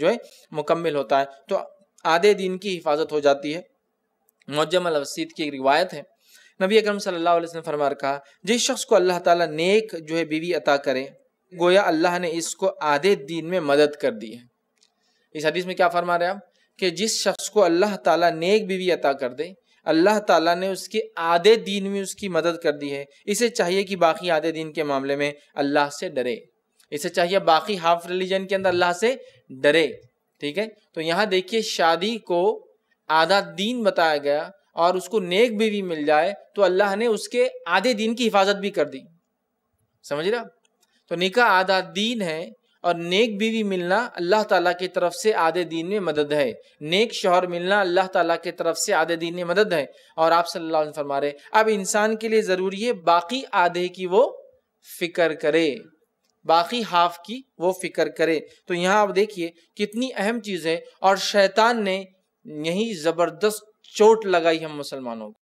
جو ہے مکمل ہوتا ہے۔ تو آدھے دین کی حفاظت ہو جاتی ہے۔ معجم الوسید کی ایک روایت ہے۔ نبی اکرم صلی اللہ علیہ وسلم فرما رکھا جس شخص کو اللہ تعالیٰ نیک جو ہے بیوی عطا کرے، گویا اللہ نے اس کو آدھے دین میں مدد کر دی ہے۔ اس حدیث میں کیا فرما رہے آپ؟ کہ جس شخص کو اللہ تعالیٰ نیک بیوی عطا کر دے، اللہ تعالیٰ نے اس کے آدھے دین میں اس کی مدد کر دی ہے۔ اسے چاہیے کہ باقی آدھے دین کے معاملے میں اللہ سے ڈرے۔ اسے چاہیے باقی ہاف ریلیجن کے اندر اللہ سے ڈرے، ٹھیک ہے؟ تو یہاں دیکھیے شادی کو آدھا دین بتایا گیا اور اس کو نیک بیوی مل جائے تو اللہ نے اس کے آدھے دین کی حفاظت بھی کر دی۔ سمجھ رہا تو نکاح آدھا دین ہے اور نیک بیوی ملنا اللہ تعالیٰ کی طرف سے آدھے دین میں مدد ہے۔ نیک شوہر ملنا اللہ تعالیٰ کی طرف سے آدھے دین میں مدد ہے۔ اور آپ صلی اللہ علیہ وسلم فرما رہے اب انسان کے لیے ضروری ہے باقی آدھے کی وہ فکر کرے۔ باقی ہاف کی وہ فکر کرے۔ تو یہاں آپ دیکھیے کتنی اہم چیز ہے اور شیطان نے یہی زبردست چوٹ لگائی ہم مسلمانوں کو۔